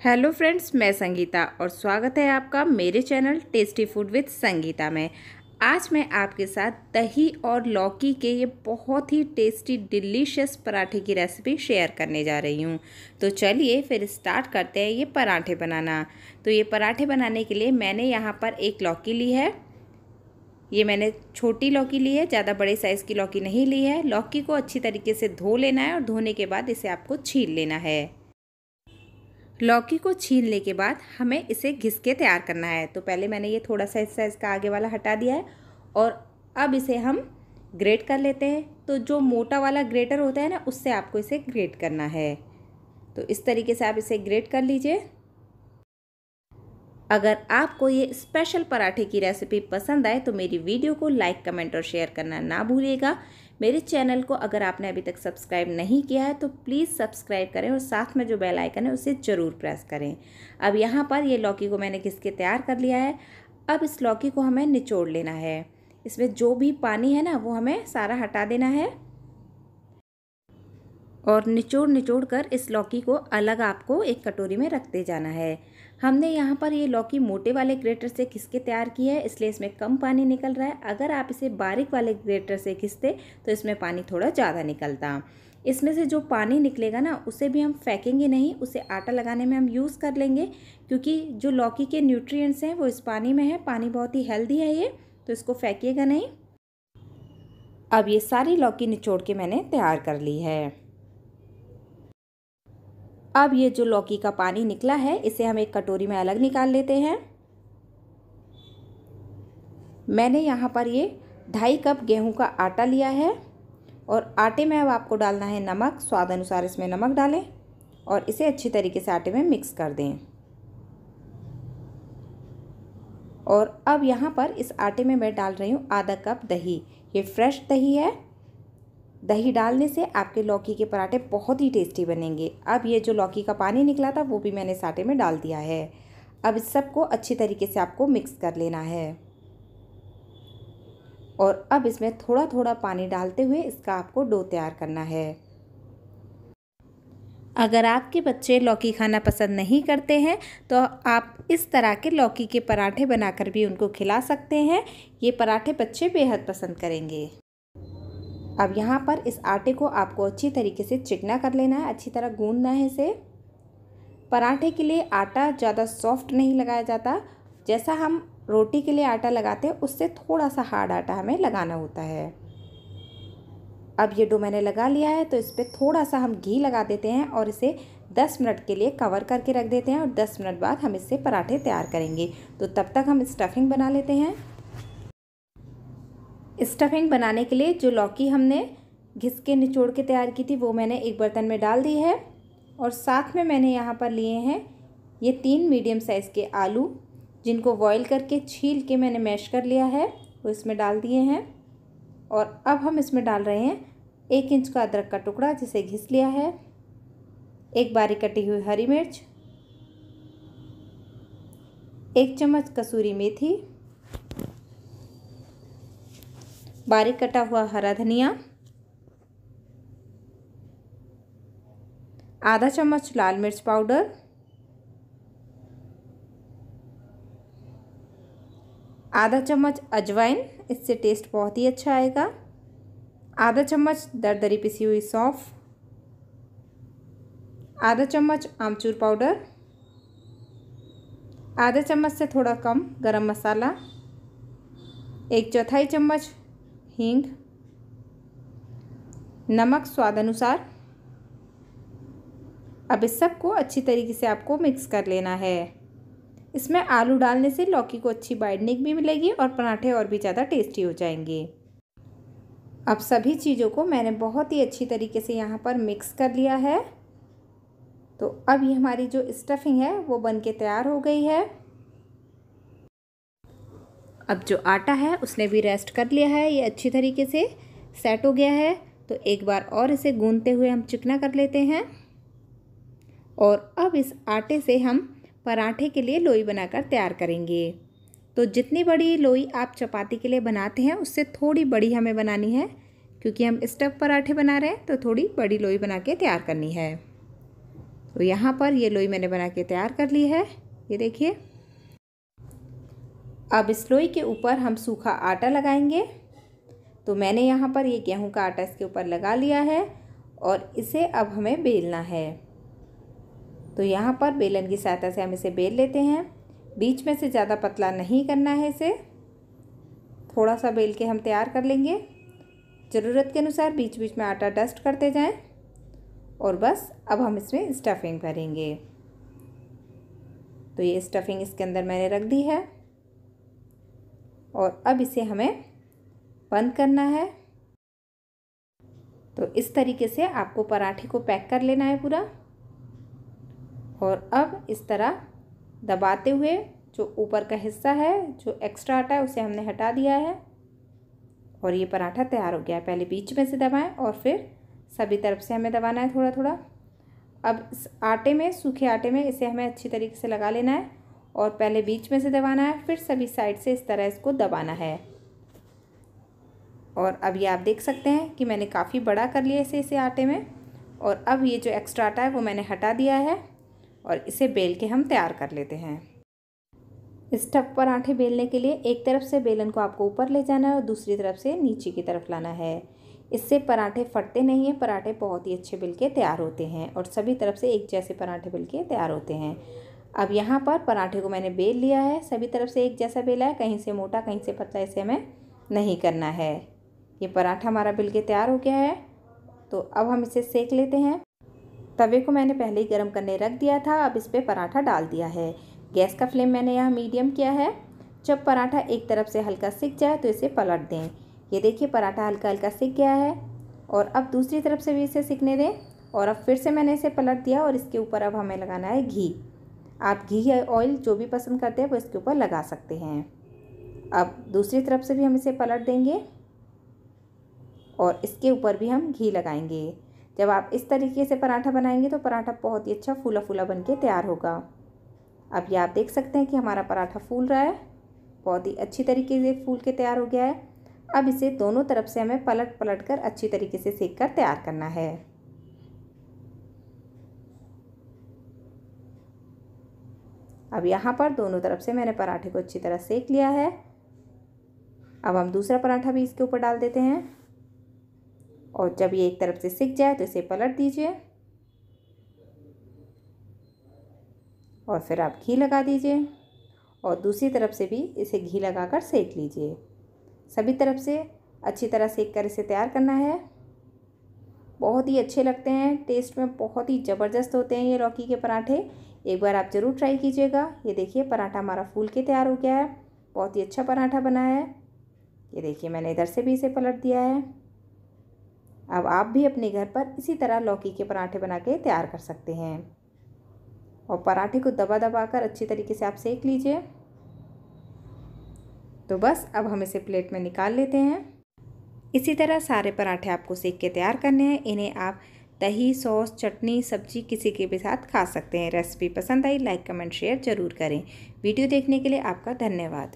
Hello friends, मैं संगीता और स्वागत है आपका मेरे channel tasty food with Sangeeta में। आज मैं आपके साथ दही और लौकी के ये बहुत ही टेस्टी, डिलीशियस पराठे की रेसिपी शेयर करने जा रही हूँ। तो चलिए फिर स्टार्ट करते हैं ये पराठे बनाना। तो ये पराठे बनाने के लिए मैंने यहाँ पर एक लौकी ली है। ये मैंने छोटी लौकी ली है, ज़्यादा बड़े साइज़ की लौकी नहीं ली है। लौकी को अच्छी तरीके से धो लेना है और धोने के बाद इसे आपको छील लेना है। लौकी को छीलने के बाद हमें इसे घिस के तैयार करना है। तो पहले मैंने ये थोड़ा सा इस साइज़ का आगे वाला हटा दिया है और अब इसे हम ग्रेट कर लेते हैं। तो जो मोटा वाला ग्रेटर होता है ना, उससे आपको इसे ग्रेट करना है। तो इस तरीके से आप इसे ग्रेट कर लीजिए। अगर आपको ये स्पेशल पराठे की रेसिपी पसंद आए तो मेरी वीडियो को लाइक कमेंट और शेयर करना ना भूलिएगा। मेरे चैनल को अगर आपने अभी तक सब्सक्राइब नहीं किया है तो प्लीज़ सब्सक्राइब करें और साथ में जो बेल आइकन है, उसे ज़रूर प्रेस करें। अब यहाँ पर ये लौकी को मैंने घिस के तैयार कर लिया है? अब इस लौकी को हमें निचोड़ लेना है। इसमें जो भी पानी है ना, वो हमें सारा हटा देना है। और निचोड़ निचोड़ कर इस लौकी को अलग आपको एक कटोरी में रखते जाना है। हमने यहाँ पर ये लौकी मोटे वाले ग्रेटर से घिसके तैयार की है, इसलिए इसमें कम पानी निकल रहा है। अगर आप इसे बारीक वाले ग्रेटर से घिसते तो इसमें पानी थोड़ा ज़्यादा निकलता। इसमें से जो पानी निकलेगा ना, उसे भी हम फेंकेंगे नहीं, उसे आटा लगाने में हम यूज़ कर लेंगे, क्योंकि जो लौकी के न्यूट्रिएंट्स हैं, वो इस पानी में है, पानी बहुत ही हेल्दी है ये तो इसको फेंकिएगा नहीं। अब ये सारी लौकी निचोड़ के मैंने तैयार कर ली है। अब ये जो लौकी का पानी निकला है, इसे हम एक कटोरी में अलग निकाल लेते हैं। मैंने यहाँ पर ये ढाई कप गेहूँ का आटा लिया है और आटे में अब आपको डालना है नमक, स्वाद अनुसार इसमें नमक डालें और इसे अच्छी तरीके से आटे में मिक्स कर दें। और अब यहाँ पर इस आटे में मैं डाल रही हूँ आधा कप दही। ये फ्रेश दही है। दही डालने से आपके लौकी के पराठे बहुत ही टेस्टी बनेंगे। अब ये जो लौकी का पानी निकला था, वो भी मैंने साटे में डाल दिया है। अब इस सबको अच्छी तरीके से आपको मिक्स कर लेना है। और अब इसमें थोड़ा थोड़ा पानी डालते हुए इसका आपको डो तैयार करना है। अगर आपके बच्चे लौकी खाना पसंद नहीं करते हैं तो आप इस तरह के लौकी के पराठे बनाकर भी उनको खिला सकते हैं। ये पराठे बच्चे बेहद पसंद करेंगे। अब यहाँ पर इस आटे को आपको अच्छी तरीके से चिकना कर लेना है, अच्छी तरह गूंदना है इसे। पराठे के लिए आटा ज़्यादा सॉफ्ट नहीं लगाया जाता। जैसा हम रोटी के लिए आटा लगाते हैं, उससे थोड़ा सा हार्ड आटा हमें लगाना होता है। अब ये डो मैंने लगा लिया है तो इस पर थोड़ा सा हम घी लगा देते हैं और इसे 10 मिनट के लिए कवर करके रख देते हैं और 10 मिनट बाद हम इससे पराठे तैयार करेंगे। तो तब तक हम स्टफिंग बना लेते हैं। स्टफिंग बनाने के लिए जो लौकी हमने घिस के निचोड़ के तैयार की थी, वो मैंने एक बर्तन में डाल दी है और साथ में मैंने यहाँ पर लिए हैं ये तीन मीडियम साइज़ के आलू, जिनको बॉईल करके छील के मैंने मैश कर लिया है, वो इसमें डाल दिए हैं। और अब हम इसमें डाल रहे हैं एक इंच का अदरक का टुकड़ा, जिसे घिस लिया है। एक बारीक कटी हुई हरी मिर्च, एक चम्मच कसूरी मेथी बारीक कटा हुआ हरा धनिया, आधा चम्मच लाल मिर्च पाउडर, आधा चम्मच अजवाइन, इससे टेस्ट बहुत ही अच्छा आएगा। आधा चम्मच दरदरी पिसी हुई सौंफ, आधा चम्मच आमचूर पाउडर, आधा चम्मच से थोड़ा कम गरम मसाला, एक चौथाई चम्मच हींग, नमक स्वाद अनुसार। अब इस सबको अच्छी तरीके से आपको मिक्स कर लेना है। इसमें आलू डालने से लौकी को अच्छी बाइंडिंग भी मिलेगी और पराठे और भी ज़्यादा टेस्टी हो जाएँगे। अब सभी चीज़ों को मैंने बहुत ही अच्छी तरीके से यहाँ पर मिक्स कर लिया है। तो अब ये हमारी जो स्टफिंग है, वो बन के तैयार हो गई है। अब जो आटा है, उसने भी रेस्ट कर लिया है, ये अच्छी तरीके से सेट हो गया है। तो एक बार और इसे गूंदते हुए हम चिकना कर लेते हैं। और अब इस आटे से हम पराठे के लिए लोई बनाकर तैयार करेंगे। तो जितनी बड़ी लोई आप चपाती के लिए बनाते हैं, उससे थोड़ी बड़ी हमें बनानी है, क्योंकि हम स्टफ़ पराठे बना रहे हैं तो थोड़ी बड़ी लोई बना के तैयार करनी है। तो यहाँ पर ये लोई मैंने बना के तैयार कर ली है, ये देखिए। अब इस लोई के ऊपर हम सूखा आटा लगाएँगे। तो मैंने यहाँ पर ये गेहूँ का आटा इसके ऊपर लगा लिया है और इसे अब हमें बेलना है। तो यहाँ पर बेलन की सहायता से हम इसे बेल लेते हैं। बीच में से ज़्यादा पतला नहीं करना है इसे। थोड़ा सा बेल के हम तैयार कर लेंगे। ज़रूरत के अनुसार बीच बीच में आटा डस्ट करते जाएँ और बस अब हम इसमें स्टफिंग करेंगे तो ये स्टफिंग इसके अंदर मैंने रख दी है। और अब इसे हमें बंद करना है। तो इस तरीके से आपको पराठे को पैक कर लेना है पूरा। और अब इस तरह दबाते हुए जो ऊपर का हिस्सा है, जो एक्स्ट्रा आटा है, उसे हमने हटा दिया है। और ये पराठा तैयार हो गया है। पहले बीच में से दबाएँ और फिर सभी तरफ़ से हमें दबाना है थोड़ा थोड़ा अब इस आटे में, सूखे आटे में इसे हमें अच्छी तरीके से लगा लेना है। और पहले बीच में से दबाना है, फिर सभी साइड से इस तरह इसको दबाना है। और अब ये आप देख सकते हैं कि मैंने काफ़ी बड़ा कर लिया इसे इसे आटे में। और अब ये जो एक्स्ट्रा आटा है वो मैंने हटा दिया है और इसे बेल के हम तैयार कर लेते हैं। स्टफ़ पराठे बेलने के लिए एक तरफ़ से बेलन को आपको ऊपर ले जाना है और दूसरी तरफ़ से नीचे की तरफ़ लाना है। इससे पराठे फटते नहीं हैं, पराठे बहुत ही अच्छे बिल के तैयार होते हैं और सभी तरफ़ से एक जैसे पराठे बिल के तैयार होते हैं। अब यहाँ पर पराठे को मैंने बेल लिया है। सभी तरफ़ से एक जैसा बेला है कहीं से मोटा, कहीं से पतला, इसे हमें नहीं करना है। ये पराठा हमारा बिल के तैयार हो गया है। तो अब हम इसे सेक लेते हैं। तवे को मैंने पहले ही गर्म करने रख दिया था, अब इस पर पराठा डाल दिया है। गैस का फ्लेम मैंने यहाँ मीडियम किया है। जब पराठा एक तरफ़ से हल्का सिक जाए तो इसे पलट दें। ये देखिए, पराठा हल्का हल्का सिक गया है। और अब दूसरी तरफ़ से भी इसे सिकने दें। और अब फिर से मैंने इसे पलट दिया और इसके ऊपर अब हमें लगाना है घी। आप घी या ऑयल जो भी पसंद करते हैं, वो इसके ऊपर लगा सकते हैं। अब दूसरी तरफ़ से भी हम इसे पलट देंगे और इसके ऊपर भी हम घी लगाएँगे। जब आप इस तरीके से पराठा बनाएँगे तो पराठा बहुत ही अच्छा फूला फूला बन के तैयार होगा। अब ये आप देख सकते हैं कि हमारा पराठा फूल रहा है, बहुत ही अच्छी तरीके से फूल के तैयार हो गया है। अब इसे दोनों तरफ़ से हमें पलट पलट कर अच्छी तरीके से सेक कर तैयार करना है। अब यहाँ पर दोनों तरफ़ से मैंने पराठे को अच्छी तरह सेक लिया है। अब हम दूसरा पराठा भी इसके ऊपर डाल देते हैं। और जब ये एक तरफ़ से सिक जाए तो इसे पलट दीजिए। और फिर आप घी लगा दीजिए। और दूसरी तरफ़ से भी इसे घी लगाकर सेक लीजिए। सभी तरफ़ से अच्छी तरह सेक कर इसे तैयार करना है। बहुत ही अच्छे लगते हैं। टेस्ट में बहुत ही ज़बरदस्त होते हैं ये लौकी के पराठे। एक बार आप ज़रूर ट्राई कीजिएगा। ये देखिए, पराठा हमारा फूल के तैयार हो गया है। बहुत ही अच्छा पराठा बना है। ये देखिए, मैंने इधर से भी इसे पलट दिया है। अब आप भी अपने घर पर इसी तरह लौकी के पराठे बना के तैयार कर सकते हैं। और पराठे को दबा दबा कर अच्छी तरीके से आप सेक लीजिए। तो बस, अब हम इसे प्लेट में निकाल लेते हैं। इसी तरह सारे पराठे आपको सेक के तैयार करने हैं। इन्हें आप दही, सॉस, चटनी, सब्ज़ी किसी के भी साथ खा सकते हैं। रेसिपी पसंद आई, लाइक, कमेंट, शेयर ज़रूर करें। वीडियो देखने के लिए आपका धन्यवाद।